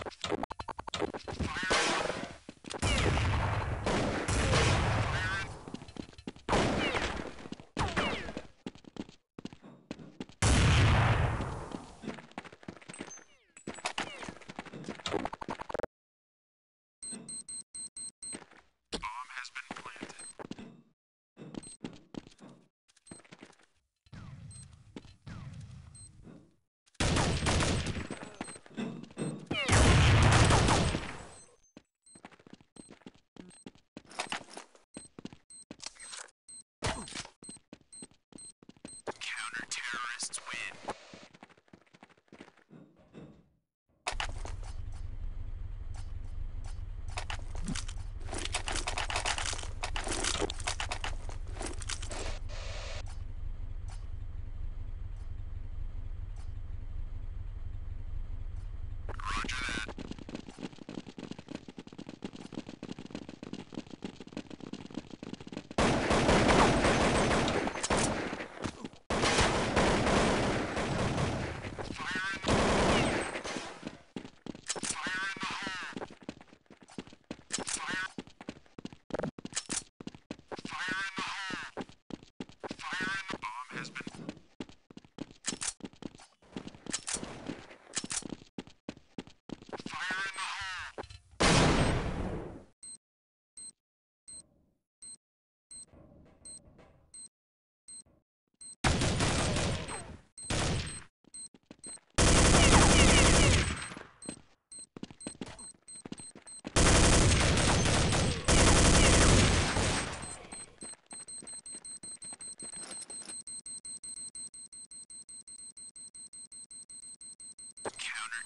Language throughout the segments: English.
Fire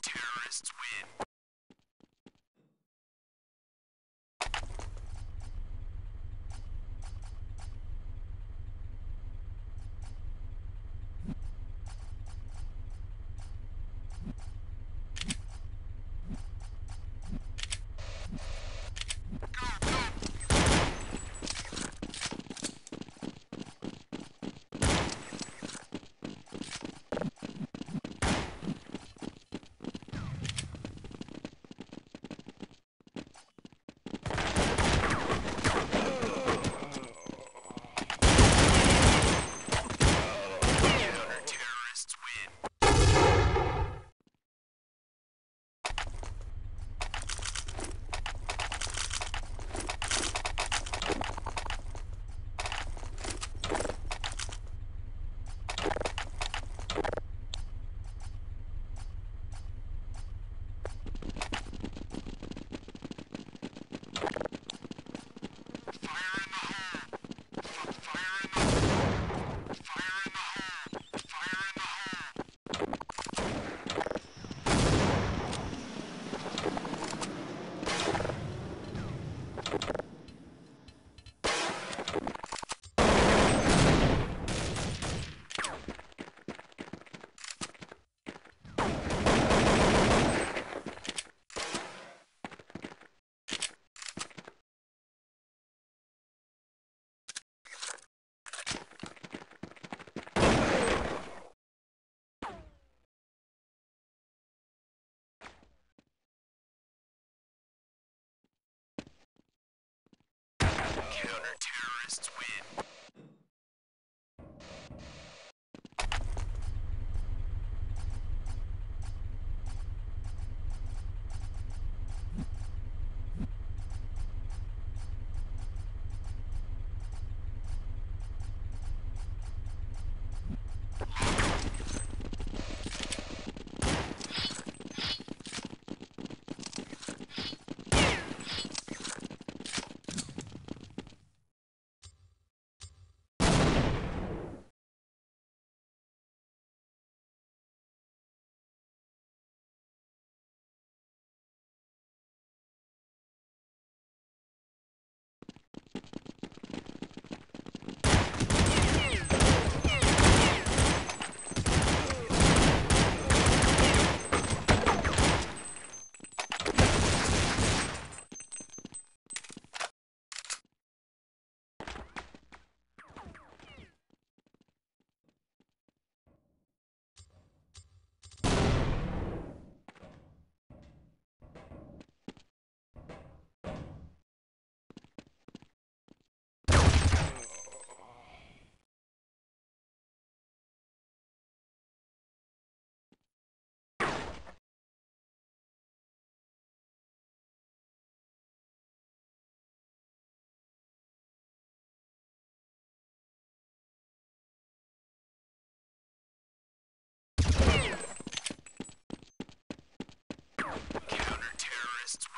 terrorists win.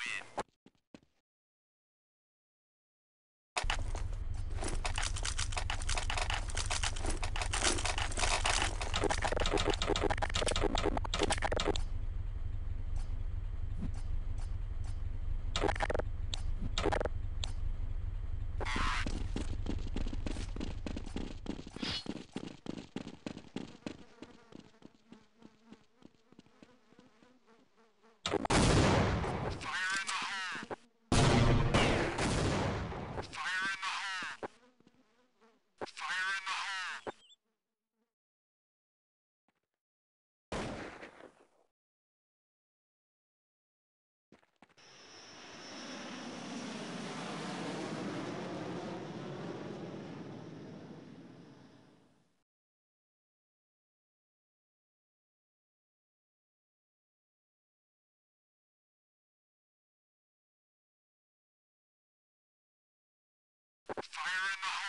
win. Fire in the hole!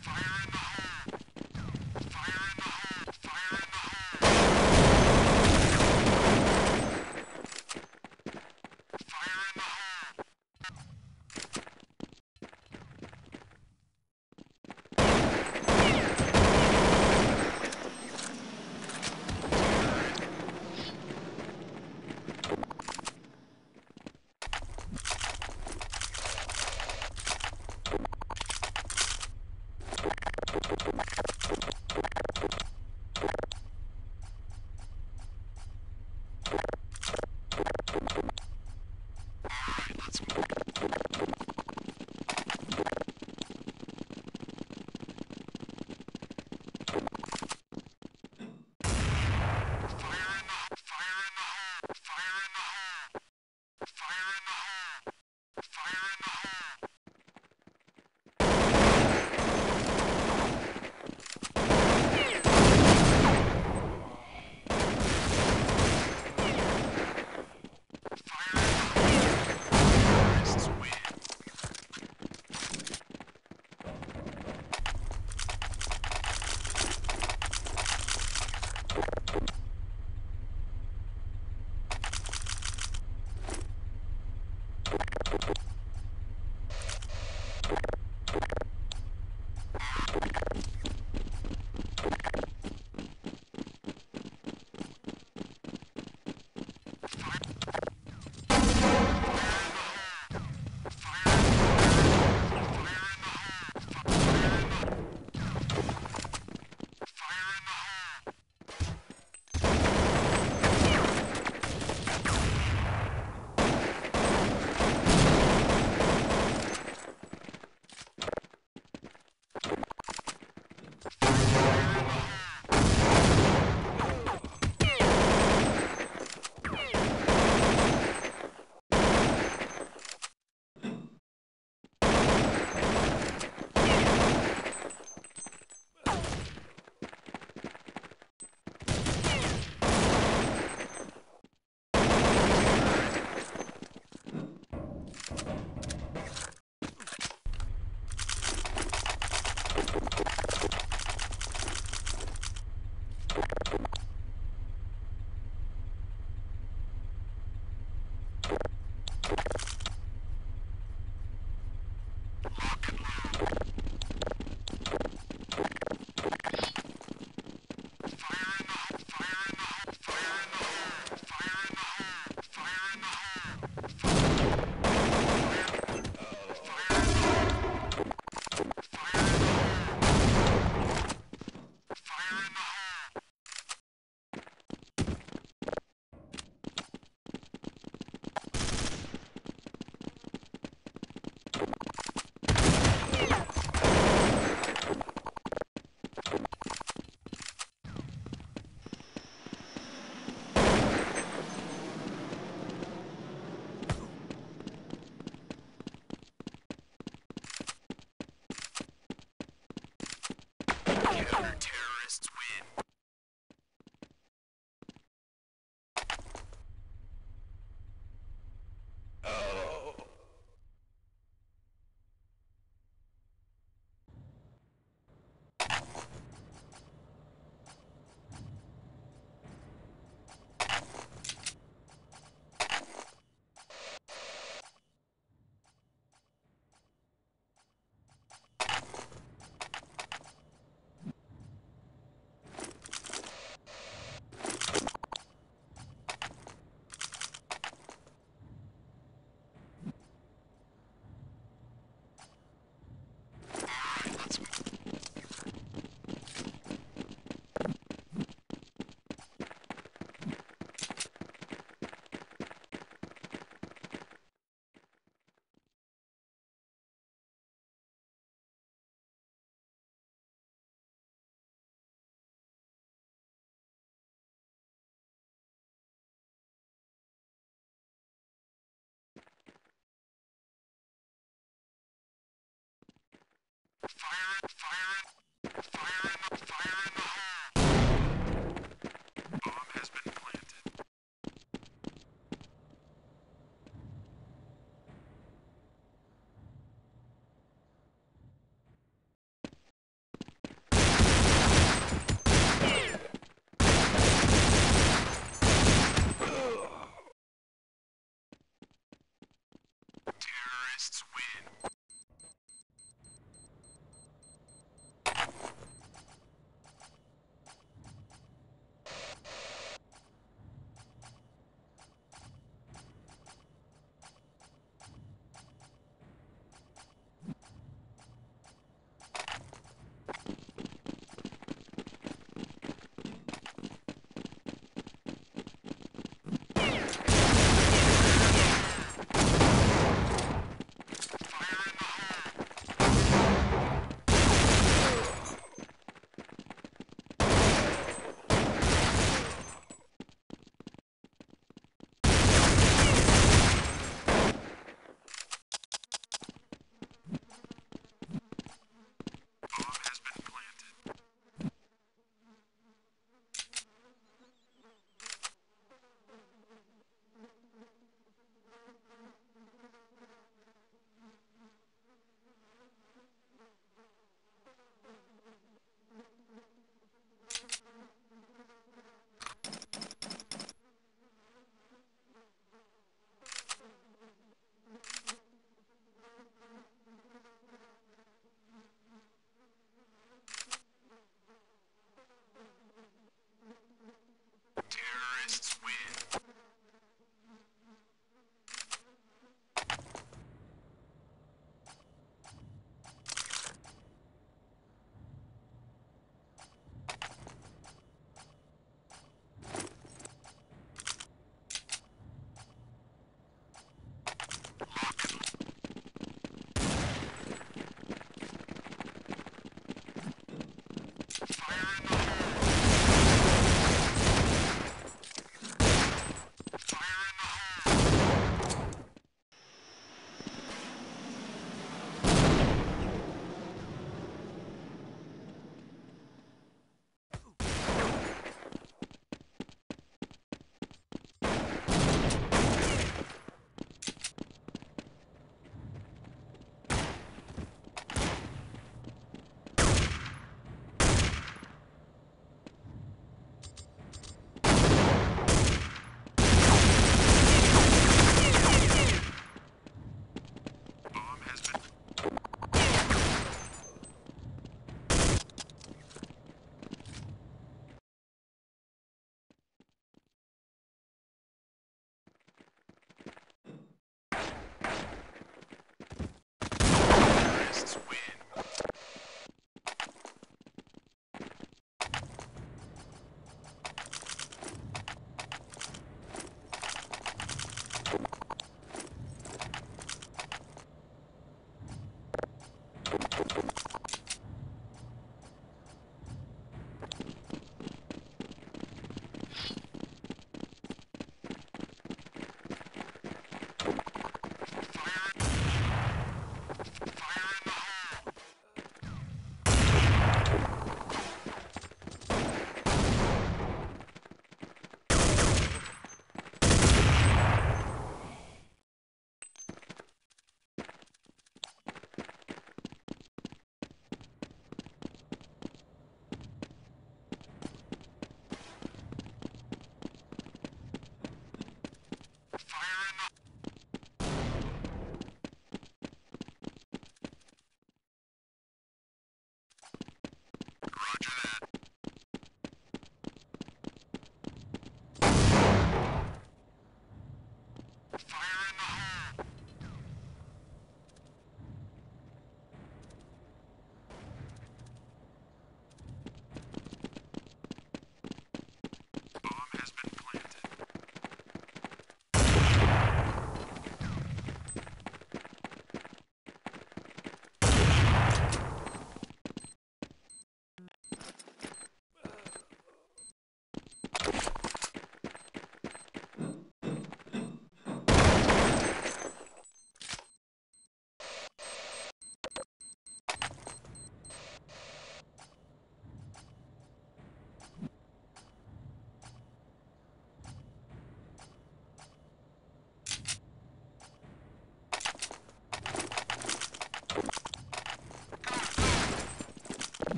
Fire! Fire, fire, fire in the, fire in the hole.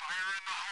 Fire in the hole!